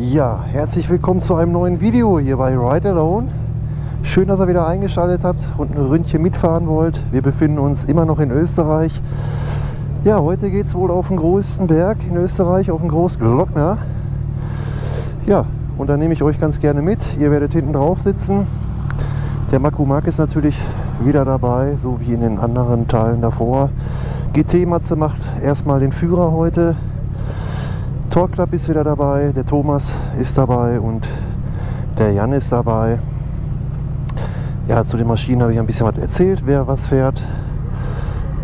Ja, herzlich willkommen zu einem neuen Video hier bei Ride Alone. Schön, dass ihr wieder eingeschaltet habt und ein Ründchen mitfahren wollt. Wir befinden uns immer noch in Österreich. Ja, heute geht es wohl auf den größten Berg in Österreich, auf den Großglockner. Ja, und da nehme ich euch ganz gerne mit. Ihr werdet hinten drauf sitzen. Der Makumak ist natürlich wieder dabei, so wie in den anderen Teilen davor. GT Matze macht erstmal den Führer heute. Talk Club ist wieder dabei, der Thomas ist dabei und der Jan ist dabei. Ja, zu den Maschinen habe ich ein bisschen was erzählt, wer was fährt.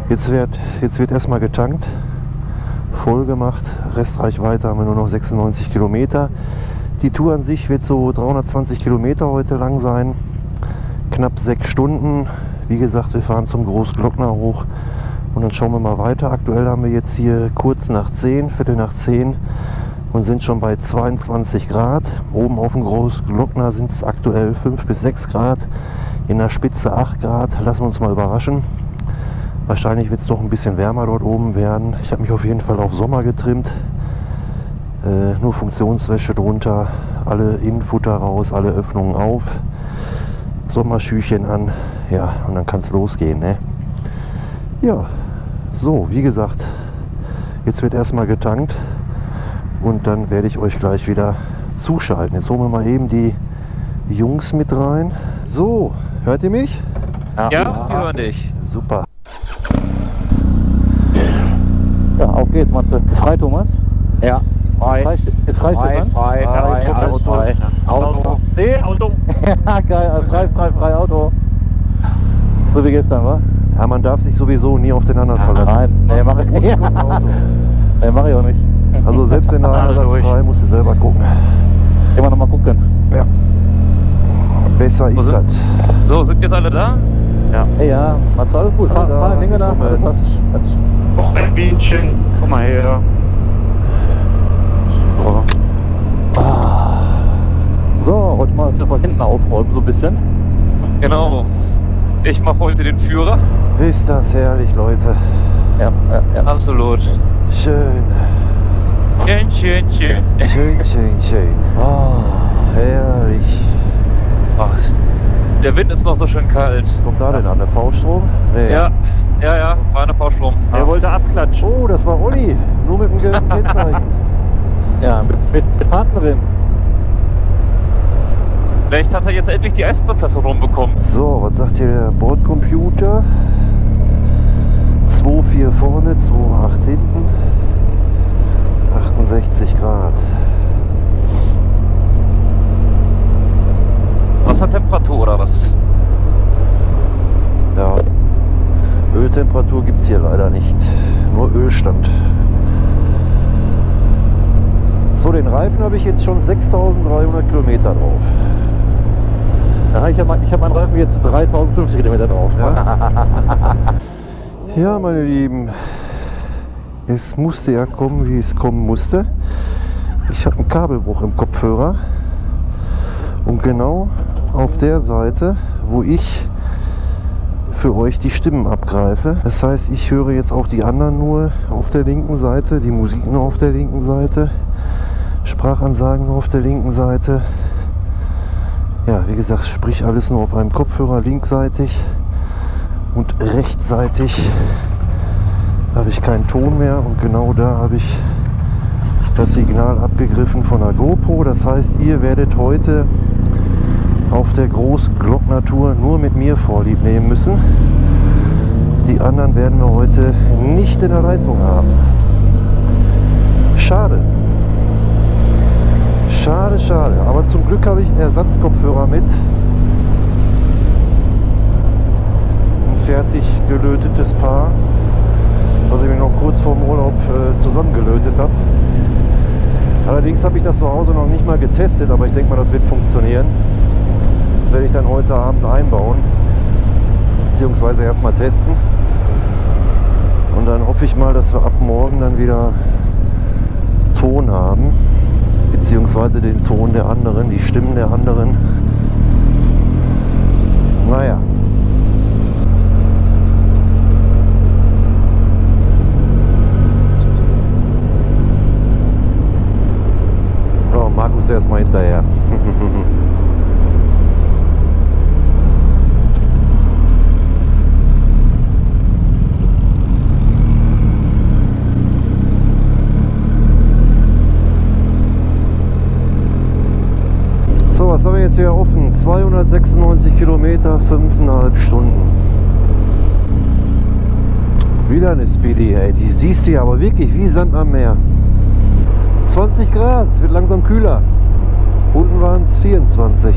Jetzt wird, jetzt wird erstmal getankt, voll gemacht. Restreichweite haben wir nur noch 96 Kilometer. Die Tour an sich wird so 320 Kilometer heute lang sein. Knapp sechs Stunden. Wie gesagt, wir fahren zum Großglockner hoch und dann schauen wir mal weiter. Aktuell haben wir jetzt hier kurz nach 10, Viertel nach 10 und sind schon bei 22 Grad. Oben auf dem Großglockner sind es aktuell 5 bis 6 Grad. In der Spitze 8 Grad. Lassen wir uns mal überraschen. Wahrscheinlich wird es doch ein bisschen wärmer dort oben werden. Ich habe mich auf jeden Fall auf Sommer getrimmt. Äh, nur Funktionswäsche drunter, alle Innenfutter raus, alle Öffnungen auf, Sommerschüchen an. Ja, und dann kann es losgehen. Ne? Ja, so, wie gesagt, jetzt wird erstmal getankt und dann werde ich euch gleich wieder zuschalten. Jetzt holen wir mal eben die Jungs mit rein. So, hört ihr mich? Ja, ja wir hören dich. Super. Ja, auf geht's, Matze. Ist frei, Thomas? Ja. Frei. Ist frei, frei, Stefan? frei, Ah, frei, alles Auto. frei. Auto. Nee, Auto. ja, geil. Frei, frei, frei, Auto. So wie gestern, wa? Ja, man darf sich sowieso nie auf den anderen verlassen. Nein, nee, mach ich, Gut, ja. nee, mach ich auch nicht. Also selbst wenn der Alle andere sagt, frei, musst du selber gucken. Immer noch mal gucken. Ja. Besser ist das. So, sind jetzt alle da? Ja. Hey, ja, Matze, alles gut. Fahr, da, fahr Dinge nach. passt. Och, ein Bienchen. Komm mal her. So. So, heute mal von hinten aufräumen, so ein bisschen. Genau. Ich mache heute den Führer. Ist das herrlich, Leute. Ja, ja, ja. Absolut. Schön. Schön, schön, schön. Schön, schön, schön. Oh, herrlich. Ach, der Wind ist noch so schön kalt. Was kommt da denn an? Der V-Strom? Nee. Ja, ja, ja, reiner Baustrom. Er wollte abklatschen. Oh, das war Olli. Nur mit dem gelben Kennzeichen. Ja, mit, mit, mit Partnerin. Vielleicht hat er jetzt endlich die Eisprozessoren bekommen. So, was sagt hier der Bordcomputer? 2,4 vorne, 2,8 hinten. 68 Grad. Was hat Temperatur oder was? Ja. Öltemperatur gibt es hier leider nicht. Nur Ölstand. So, den Reifen habe ich jetzt schon 6300 Kilometer drauf. Ja, ich habe ich hab meinen Reifen jetzt 3050 Kilometer drauf. Ja, meine Lieben, es musste ja kommen, wie es kommen musste. Ich habe einen Kabelbruch im Kopfhörer und genau auf der Seite, wo ich für euch die Stimmen abgreife. Das heißt, ich höre jetzt auch die anderen nur auf der linken Seite, die Musik nur auf der linken Seite, Sprachansagen nur auf der linken Seite. Ja, wie gesagt, sprich alles nur auf einem Kopfhörer linksseitig und rechtsseitig habe ich keinen Ton mehr und genau da habe ich das Signal abgegriffen von der GoPro. Das heißt, ihr werdet heute auf der Großglockner-Tour nur mit mir Vorlieb nehmen müssen. Die anderen werden wir heute nicht in der Leitung haben. Schade. Schade, schade. Aber zum Glück habe ich Ersatzkopfhörer mit. Fertig gelötetes Paar, was ich mir noch kurz vor dem Urlaub äh, zusammengelötet habe. Allerdings habe ich das zu Hause noch nicht mal getestet, aber ich denke mal, das wird funktionieren. Das werde ich dann heute Abend einbauen, beziehungsweise erstmal testen. Und dann hoffe ich mal, dass wir ab morgen dann wieder Ton haben, beziehungsweise den Ton der anderen, die Stimmen der anderen. Naja. Markus erstmal hinterher. So, was haben wir jetzt hier offen? 296 Kilometer, 5,5 Stunden. Wieder eine Speedy, ey. Die siehst du ja aber wirklich wie Sand am Meer. 20 Grad, es wird langsam kühler. Unten waren es 24.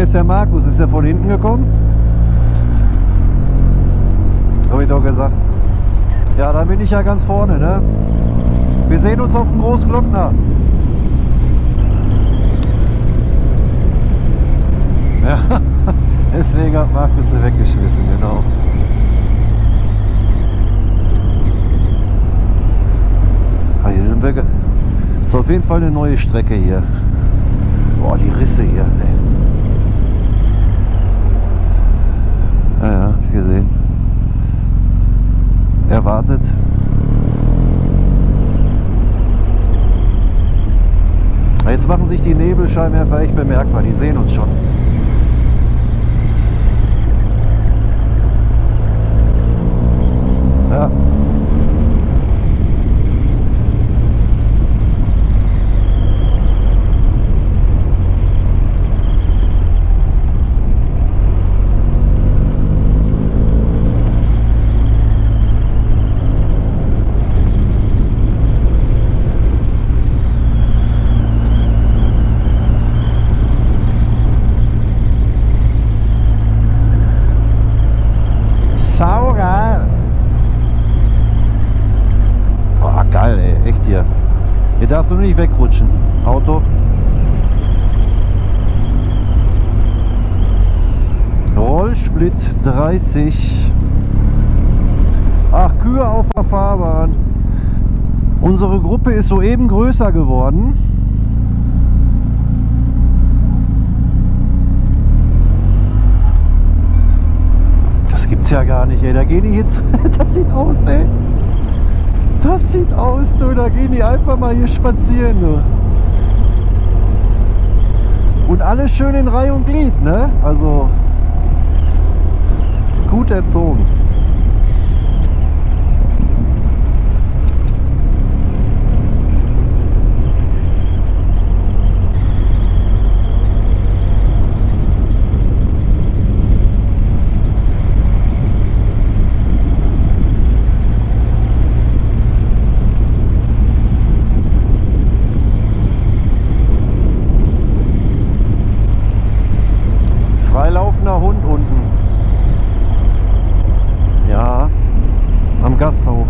jetzt der Markus? Ist er von hinten gekommen? Habe ich doch gesagt. Ja, dann bin ich ja ganz vorne, ne? Wir sehen uns auf dem Großglockner. Ja, deswegen hat Markus sie weggeschmissen, genau. Ah, hier sind wir. Ist auf jeden Fall eine neue Strecke hier. Boah, die Risse hier, ey. Ja, ja, hab ich gesehen. Wartet. Jetzt machen sich die Nebelscheinwerfer echt bemerkbar. Die sehen uns schon. Ja. Saugeil. Boah, geil, ey. Echt hier. Du nicht wegrutschen. Auto. Rollsplit 30. Ach, Kühe auf der Fahrbahn. Unsere Gruppe ist soeben größer geworden. Das gibt's ja gar nicht, ey. Da gehen die jetzt. Das sieht aus, ey. Das sieht aus, du. Da gehen die einfach mal hier spazieren, du. Und alles schön in Reihe und Glied, ne? Also gut erzogen. Gassauf.